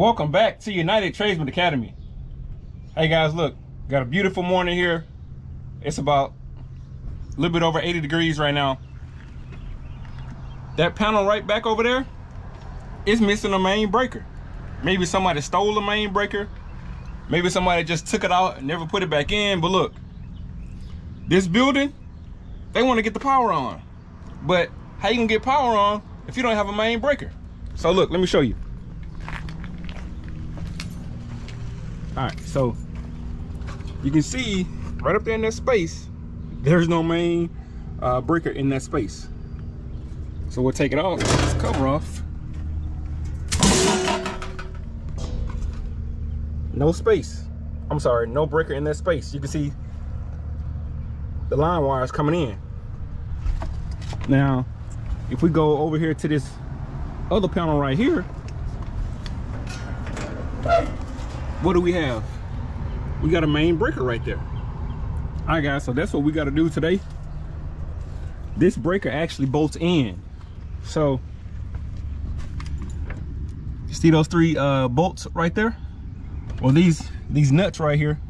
Welcome back to United Tradesman Academy. Hey guys, look, got a beautiful morning here. It's about a little bit over 80 degrees right now. That panel right back over there is missing a main breaker. Maybe somebody stole the main breaker. Maybe somebody just took it out and never put it back in. But look, this building, they want to get the power on. But how you gonna get power on if you don't have a main breaker? So look, let me show you. All right, so you can see right up there in that space, there's no main uh, breaker in that space. So we'll take it off, this cover off. No space. I'm sorry, no breaker in that space. You can see the line wires coming in. Now, if we go over here to this other panel right here, what do we have? We got a main breaker right there. All right, guys, so that's what we got to do today. This breaker actually bolts in. So, see those three uh, bolts right there? Well, these these nuts right here,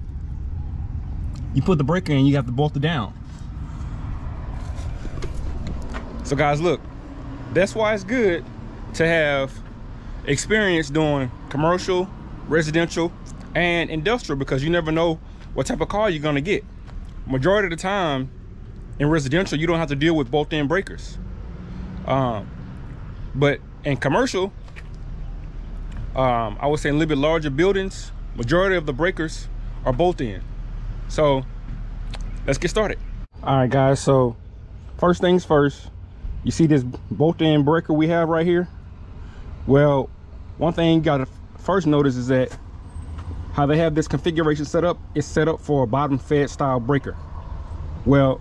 you put the breaker in, you have to bolt it down. So guys, look, that's why it's good to have experience doing commercial, residential, and industrial because you never know what type of car you're gonna get. Majority of the time in residential, you don't have to deal with bolt-in breakers. Um, but in commercial, um, I would say in a little bit larger buildings, majority of the breakers are bolt-in. So let's get started. All right, guys, so first things first, you see this bolt-in breaker we have right here? Well, one thing you gotta first notice is that how they have this configuration set up is set up for a bottom fed style breaker. Well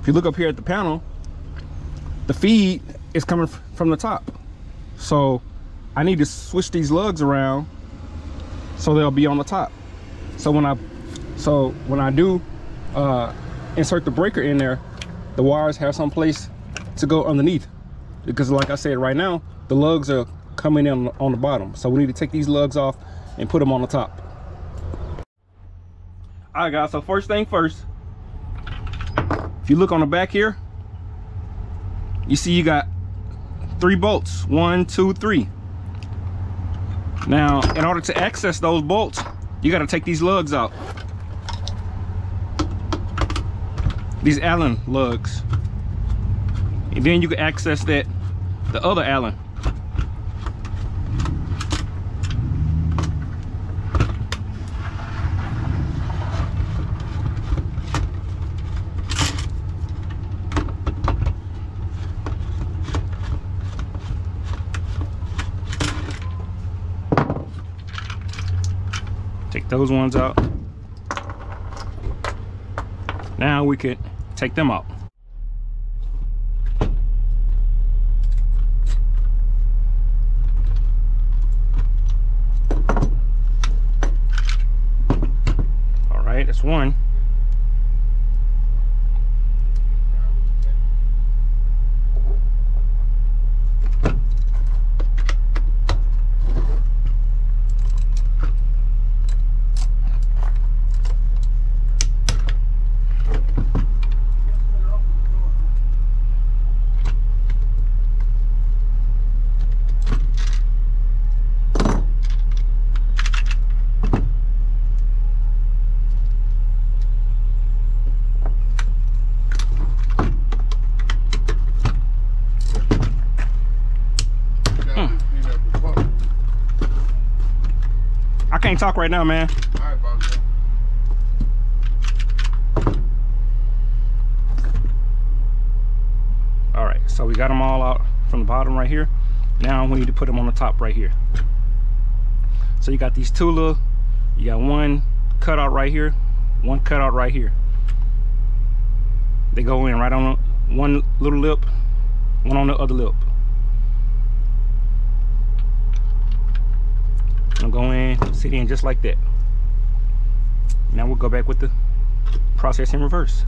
if you look up here at the panel the feed is coming from the top. So i need to switch these lugs around so they'll be on the top. So when i so when i do uh insert the breaker in there the wires have some place to go underneath. Because like i said right now the lugs are coming in on the bottom. So we need to take these lugs off and put them on the top. All right guys so first thing first if you look on the back here you see you got three bolts one two three. Now in order to access those bolts you got to take these lugs out. These allen lugs. And then you can access that the other allen take those ones out. Now we could take them out. All right that's one I can't talk right now, man. All right, so we got them all out from the bottom right here. Now we need to put them on the top right here. So you got these two little, you got one cutout right here, one cutout right here. They go in right on one little lip, one on the other lip. I'll go in, sit in just like that. Now we'll go back with the process in reverse.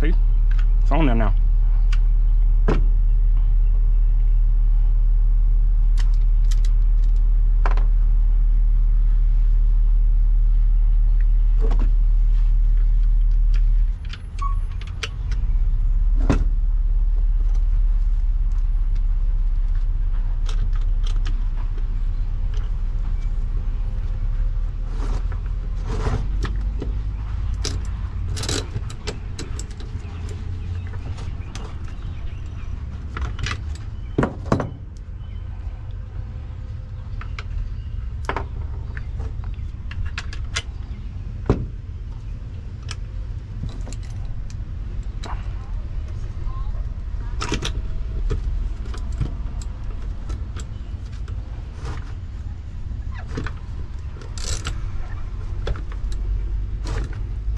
See?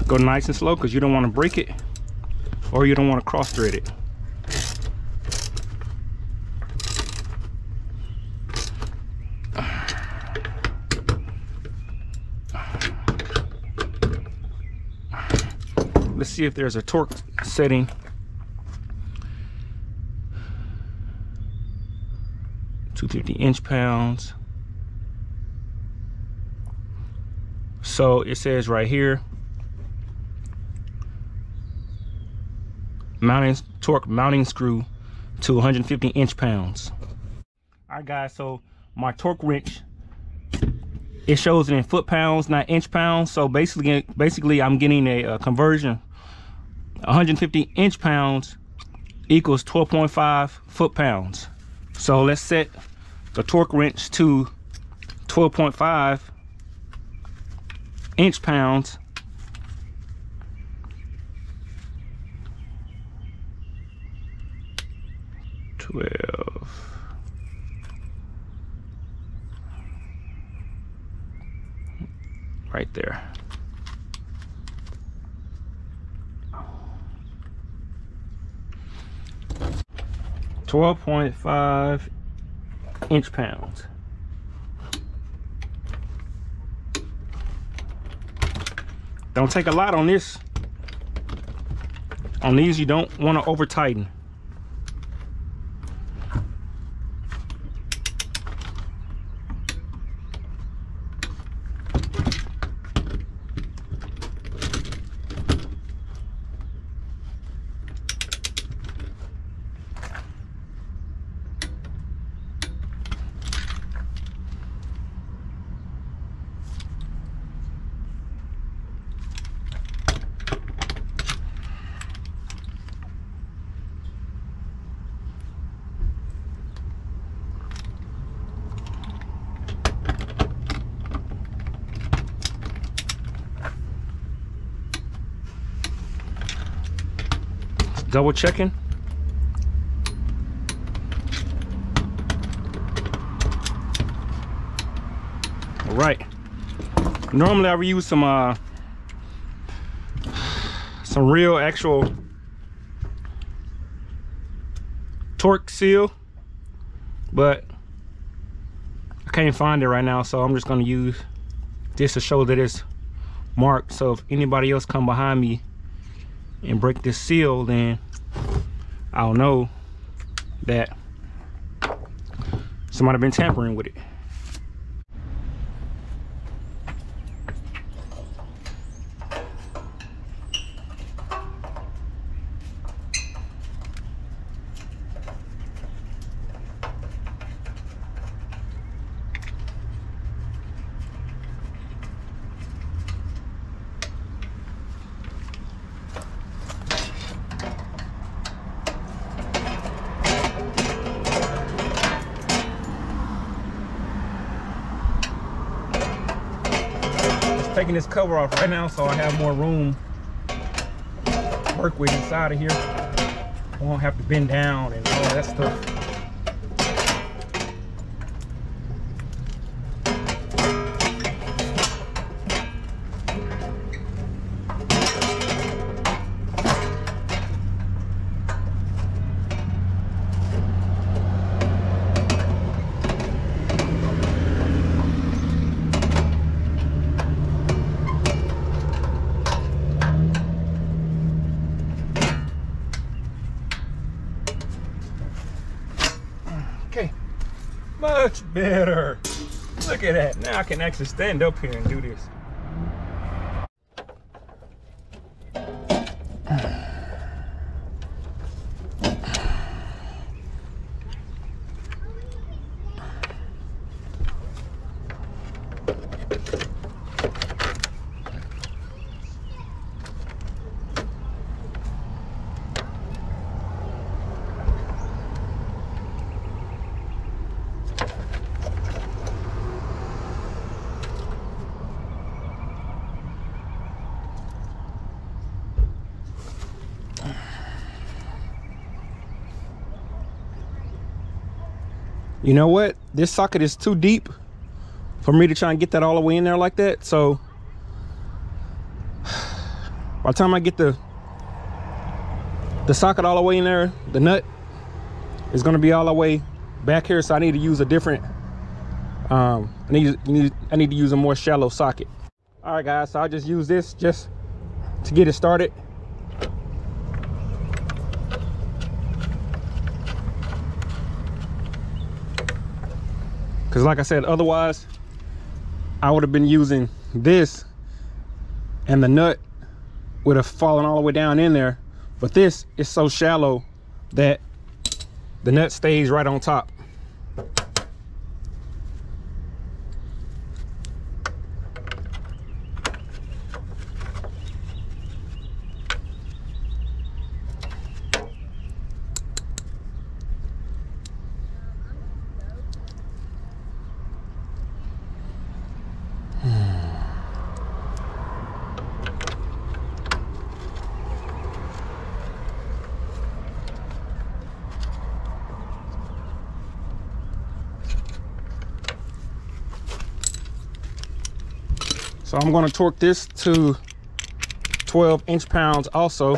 Go nice and slow because you don't want to break it or you don't want to cross thread it. Let's see if there's a torque setting. Two fifty inch pounds. So it says right here, mounting torque mounting screw to 150 inch pounds. All right, guys. So my torque wrench it shows it in foot pounds, not inch pounds. So basically, basically, I'm getting a, a conversion 150 inch pounds equals 12.5 foot pounds. So let's set the torque wrench to 12.5 inch pounds. Twelve. Right there. 12.5 inch pounds. Don't take a lot on this. On these, you don't want to over tighten. Double checking. All right. Normally I would use some uh some real actual torque seal, but I can't find it right now, so I'm just gonna use this to show that it's marked. So if anybody else come behind me and break this seal, then I'll know that somebody been tampering with it. Taking this cover off right now so I have more room to work with inside of here. I won't have to bend down and all that stuff. Better. Look at that. Now I can actually stand up here and do this. You know what this socket is too deep for me to try and get that all the way in there like that so By the time I get the the socket all the way in there, the nut is gonna be all the way back here. So I need to use a different, um, I need, need, I need to use a more shallow socket. All right guys, so I'll just use this just to get it started. Cause like I said, otherwise I would have been using this and the nut would have fallen all the way down in there. But this is so shallow that the nut stays right on top. So I'm gonna torque this to 12 inch pounds also.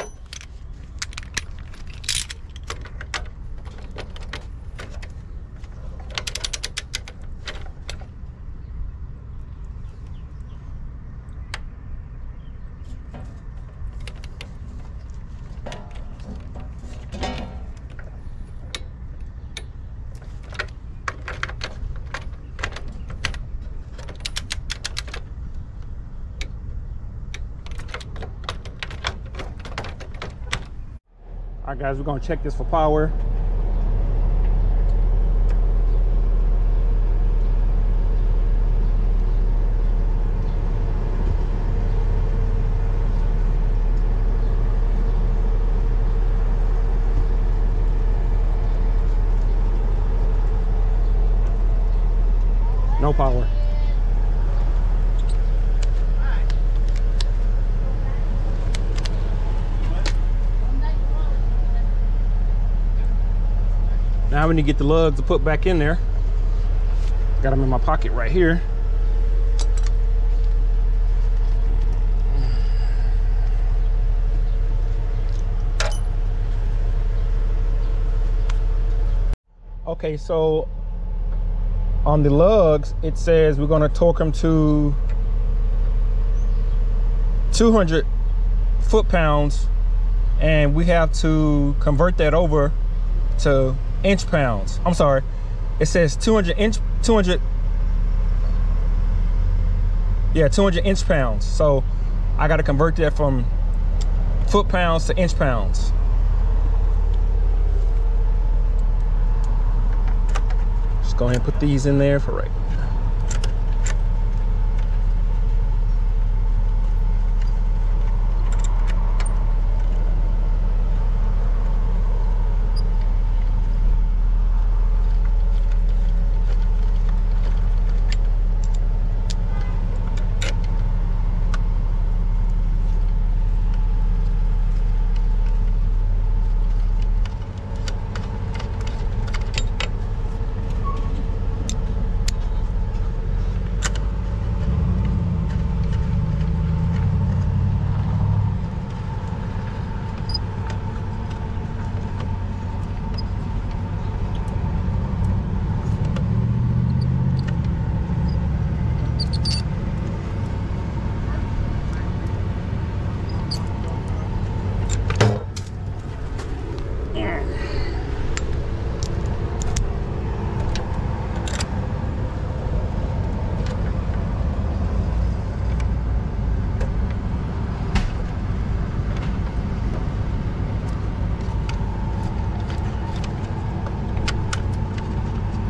Right, guys, we're gonna check this for power. No power. Now we need to get the lugs to put back in there. Got them in my pocket right here. Okay, so on the lugs, it says we're gonna torque them to 200 foot-pounds and we have to convert that over to inch pounds. I'm sorry. It says 200 inch, 200. Yeah, 200 inch pounds. So I got to convert that from foot pounds to inch pounds. Just go ahead and put these in there for right.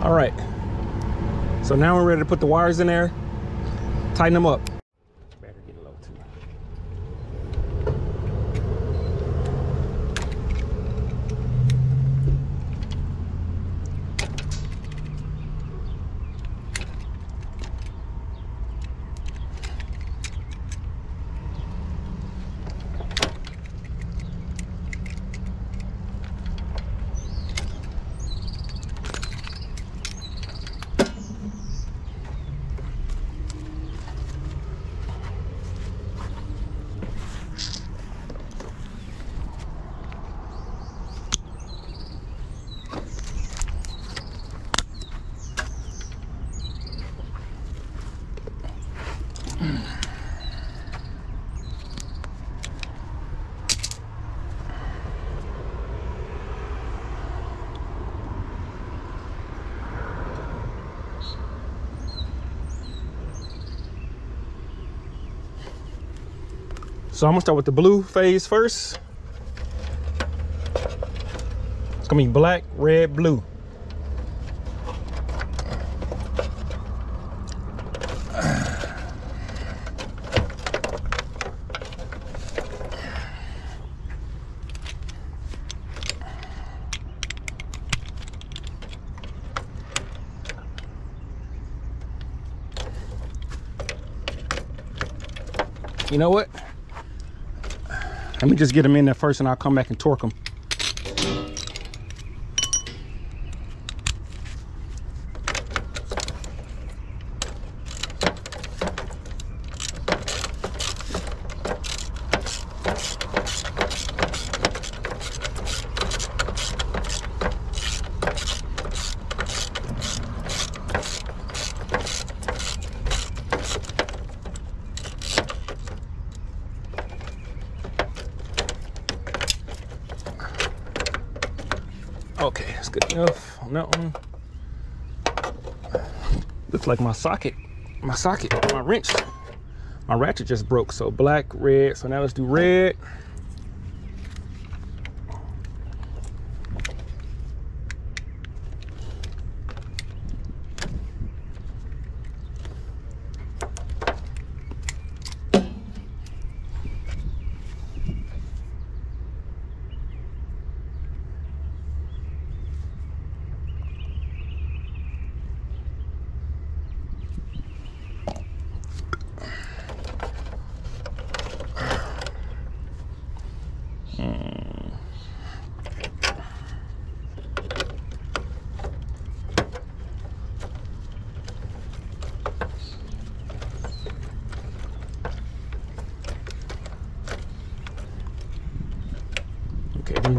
All right. So now we're ready to put the wires in there, tighten them up. So I'm gonna start with the blue phase first. It's gonna be black, red, blue. You know what? Let me just get them in there first and I'll come back and torque them. Okay, that's good enough on that one. Looks like my socket, my socket, my wrench, my ratchet just broke. So black, red. So now let's do red.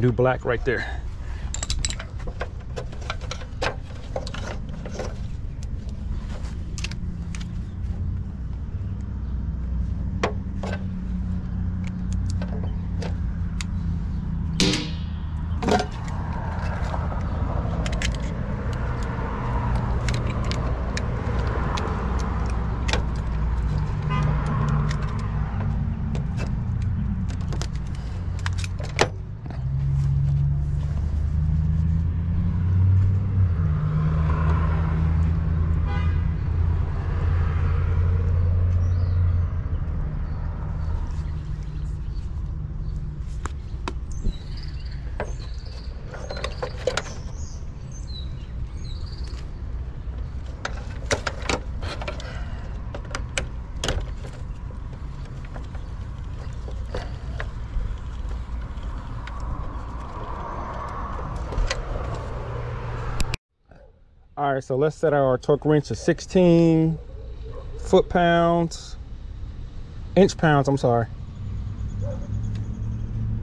Do black right there. Right, so let's set our torque wrench to 16 foot pounds, inch pounds, I'm sorry.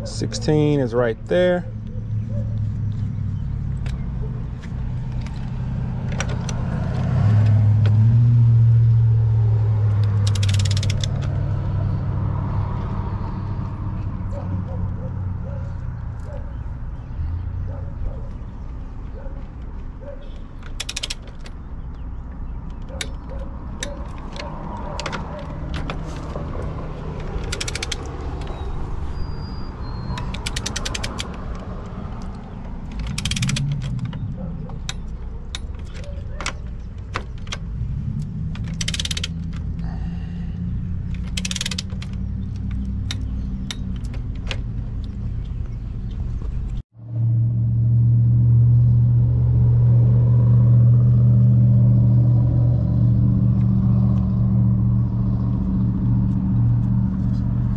16 is right there.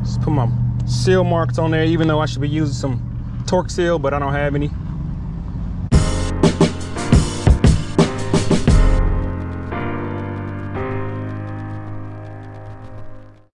Just put my seal marks on there, even though I should be using some torque seal, but I don't have any.